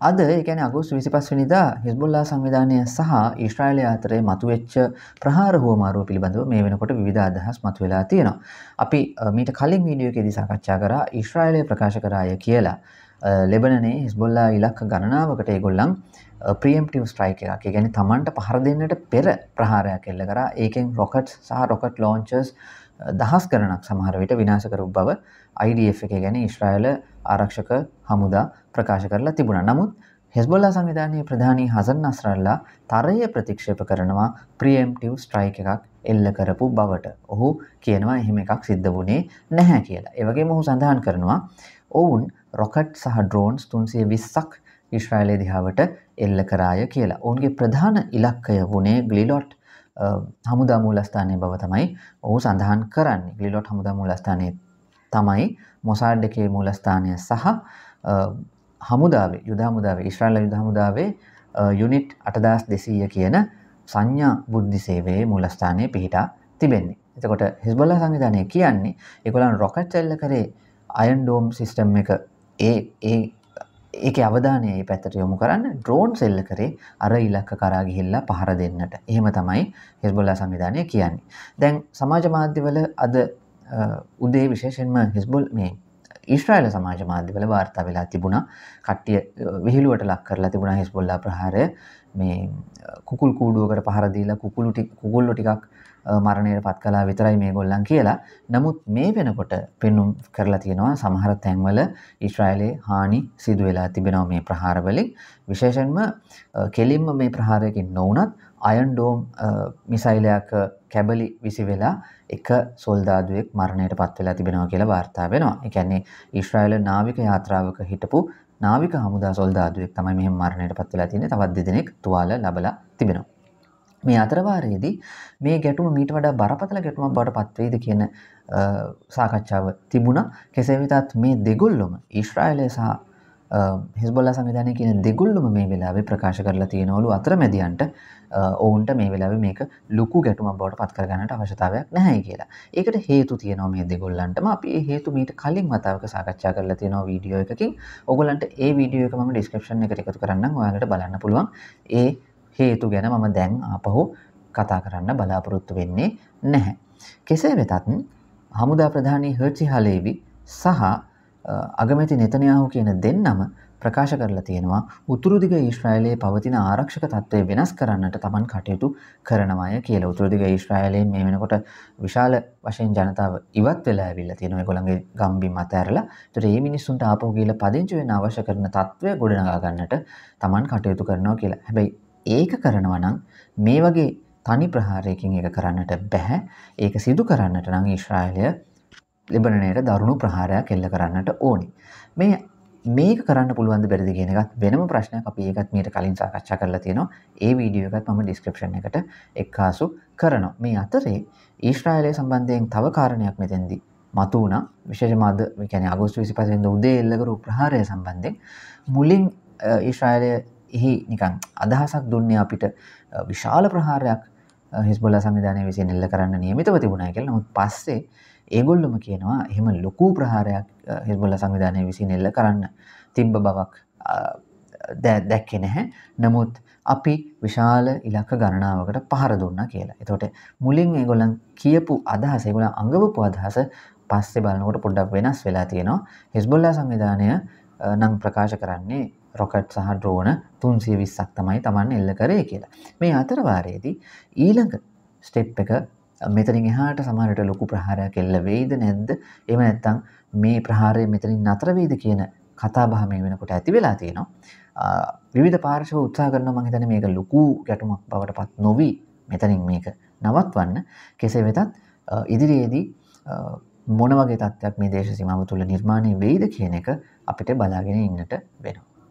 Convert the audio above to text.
අද එකන අගුස් විසිපස් වනිදා හිස්බුල්ලා සංවිධානය සහ ඊශ්‍රයිලය අතරේ මතුවෙච්ච ප්‍රහාර හෝමාරුව පිළිබඳව මේ වෙනකොට විධ අදහස් මතු වෙලා තියෙනවා. අපි මීට කලින් වීඩියෝකෙදි සාකච්ඡා කර ඊශ්‍රයිලය ප්‍රකාශ කරාය කියලා. ලෙබනනේ හිස්බොල්ලා ඉලක්ක ගණනාවකට ඒගොල්ලන් ප්‍රියම්ටව ස්ට්‍රයික එක ගැන තමන්ට පහර දෙන්නට පෙර ප්‍රහාරයක් එල්ල කර. ඒකෙන් රොකට් සහ රොකට් ලෝංචස් දහස් කරනක් සමහර විට විනාශ කරු බව IDF එක ගැන ඉශ්‍රායල ආරක්ෂක හමුදා ප්‍රකාශ කරලා තිබුණ. නමුත් හෙස්බොල්ලා සංවිධානයේ ප්‍රධානී හසන් අස්රල්ලා තරය ප්‍රතික්ෂේප කරනවා ප්‍රියම්ටව් ස්ට්‍රයික එකක් එල්ල කරපු බවට. ඔහු කියනවා එහෙම එකක් සිද්ධ වුණේ නැහැ කියලා. ඒවගේ මොහු සඳහන් කරනවා ඔවුන් රොකට් සහ ඩ්‍රෝන්ස් තුන්සේ විස්සක් ඉශ්‍රයිලය දිහාවට එල්ල කරාය කියලා. ඔවුන්ගේ ප්‍රධාන ඉලක්කය වුණේ ගලිලොට් හමුදා මූලස්ථානය බව තමයි ඔහු සඳහන් කරන්නේ. ගලිලොට් හමුදා මූලස්ථානය තමයි මොසාඩ් එකේ මූලස්ථානය සහ හමුදාවේ යුද හමුදාවේ ඉශ්‍රාල යුද හමුදාවේ යුනිට් අටදස් දෙසීය කියන සංඥා බුද්ධි සේවයේ මූලස්ථානය පිහිටා තිබෙන්නේ. එතකොට හිස්බොල්ල සංවිධානය කියන්නේ එකොලන් රොකට් එල්ල කරේ අයන්ඩෝම් සිිස්ටම් එක ඒ ඒ ඒක අවධානය පැත්තට යොමු කරන්න ඩ්‍රෝන් සෙල්ල කරේ අර ඉලක්ක කරා ගිහිල්ලා පහර දෙන්නට. එහෙම තමයි හිස්බොල්ලා සංවිධානය කියන්නේ. දැන් සමාජ මාධ්‍යවල අද උදේ විශේෂෙන්ම හිස්බොල් මේ ඊශ්‍රයිල සමාජ මාධ්‍යවල වාර්තා වෙලා තිබුණා. කට්ටිය විහිළුවට ලක් කරලා තිබුණා හිස්බොල්ලා ප්‍රහාරය. මේ කුකුල් කූඩුවකට පහරදීලා කුකුළු කුකුල්ලො ටිකක් මරණයට පත් කලා විතරයි මේ ගොල්ලන් කියලා. නමුත් මේ වෙනකොට පෙන්නුම් කරලා තියෙනවා සමහර තැන්වල ඉස්්‍රයිලේ හානි සිදු වෙලා තිබෙනවා මේ ප්‍රහාරවලින්. විශේෂෙන්ම කෙලින්ම මේ ප්‍රහාරයකින් නොවනත් අයන්ඩෝම් මිසයිලයක් කැබලි විසි වෙලා එක සොල්දාදුවෙක් මරණයට පත් වෙලා තිබෙනවා කියලා වාර්තා වෙනවා. එකන්නේ ඉශ්‍රයිල නාවික යාත්‍රාවක හිටපු නාවික හමුදා සොල්දාදුවෙක් තමයි මෙහම මරණයට පත් වෙලා තින තවත් දෙදෙනෙක් තුවාල ලබලා තිබෙනවා. මේ අතරවාරයේදී මේ ගැටුම මීට වඩා බරපතල ගැටුමක් බවට පත්වේද කියන සාකච්ඡාව තිබුණ. කෙසේ වෙතත් මේ දෙගොල්ලොම ඊශ්‍රයිලය සහ හිස්බොල්ල සංවිධානය කියන දෙගුල්ලම මේ වෙලාවේ ප්‍රකාශ කරලා තියෙනවලු අතරමැදියන්ට ඔවුන්ට මේ වෙලාව මේක ලොකු ගැටුම බවට පත් කරගන්නට අවශ්‍යතාවයක් නැහැ කියලා. ඒකට හේතු තියෙනවා මේ දෙගොල්ලන්ටම අපි හේතු මීට කලින් වතාවක සාකච්ඡා කරලා තියෙනවා වීඩියෝ එකකින්. ඔයගොල්ලන්ට ඒ වීඩියෝ එක මම ඩිස්ක්‍රිප්ෂන් එකට එකතු කරන්නම් ඔයාලට බලන්න පුළුවන්. ඒ හේතු ගැන මම දැන් ආපහු කතා කරන්න බලාපොරොත්තු වෙන්නේ නැහැ. කෙසේ වෙතත් හමුදා ප්‍රධානී හර්චි හලේවි සහ අගමැති නෙතනයාහු කියන දෙන්නම ප්‍රකාශ කරලා තියෙනවා උතුරුදිග ඊශ්‍රයිලයේ පවතින ආරක්ෂක තත්ත්වය වෙනස් කරන්නට තමන් කටයුතු කරනවාය කියලා උතුරුදිග ඊශ්‍රයිලයෙන් මේ වෙනකොට විශාල වශයෙන් ජනතාව ඉවත් වෙලා ඇවිල්ලා තියෙනවා ඒගොල්ලන්ගේ ගම්බි මත ඇරලා ඒතර මේ මිනිස්සුන්ට ආපහු ගිහලා පදිංචි වෙන්න අවශ්‍ය කරන තත්ත්වය ගොඩනගා ගන්නට තමන් කටයුතු කරනවා කියලා. හැබැයි ඒක කරනවා නම් මේ වගේ තනි ප්‍රහාරයකින් ඒක කරන්නට බැහැ. ඒක සිදු කරන්නට නම් ඊශ්‍රායලය ලිබනනයට දරුණු ප්‍රහාරයක් එල්ල කරන්නට ඕනි. මේ මේක කරන්න පුළුවන් බැරිදි කියන එකත් වෙනම ප්‍රශ්නයක් අපි ඒකත් මීට කලින් සාකච්ඡා කරලා තියෙනවා. ඒ වීඩියෝ එකත් මම ඩිස්ක්‍රිප්ෂන් එකට එක්කාසු කරනවා. මේ අතරේ ඊශ්‍රායලය සම්බන්ධයෙන් තව කාරණයක් මෙතෙන්දී මතු වුණා. විශේෂම අද ඒ කියන්නේ අගෝස්තු 25 වෙනිදා උදේ එල්ල කරු ප්‍රහාරය සම්බන්ධයෙන් මුලින් ඊශ්‍රායලය එහි නිකන් අදහසක් දුන්නේ අපිට විශාල ප්‍රහාරයක් හිස්බොල්ලා සංවිධානය විසින් එල්ල කරන්න නියමිතව තිබුණා කියලා. නමුත් පස්සේ ඒගොල්ලොම කියනවා එහෙම ලොකු ප්‍රහාරයක් හිස්බොල්ල සංවිධානය විසින් එල්ල කරන්න තිබ්බ බවක් දැක්කෙ නැහැ නමුත් අපි විශාල ඉලක්ක ගණනාවකට පහර දුන්න කියලා. එතකොට මුලින් ඒගොල්ලන් කියපු අදහස ඒගොල්ලන් අඟවපු අදහස පස්සේ බලනකොට පොඩ්ඩක් වෙනස් වෙලා තියෙනවා. හිස්බොල්ලා සංවිධානය නම් ප්‍රකාශ කරන්නේ රොකට් සහ ඩ්‍රෝන 320ක් තමයි Taman එල්ල කරේ කියලා. මේ අතර වාරයේදී ඊළඟ ස්ටෙප් එක මෙතනින් එහාට සමහරට ලොකු ප්‍රහාරයක් එල්ල වෙයිද නැද්ද? එම නැත්තං මේ ප්‍රහාරය මෙතනින් නතර වෙයිද කියන කතාබහ මේ වෙනකොට ඇති වෙලා තියෙනවා. විවිධ පාර්ශව උත්සා කරන මහිතන මේක ලොකු ගැටුමක් බවට පත් නොවී මෙතනින් මේක නවත්වන්න. කෙසේ වෙතත් ඉදිරියේදී මොන වගේ තත්ත්වයක් මේ දේශ සීමාව තුළ නිර්මාණය වෙයිද කියන එක අපිට බලාගෙන ඉන්නට වෙනවා.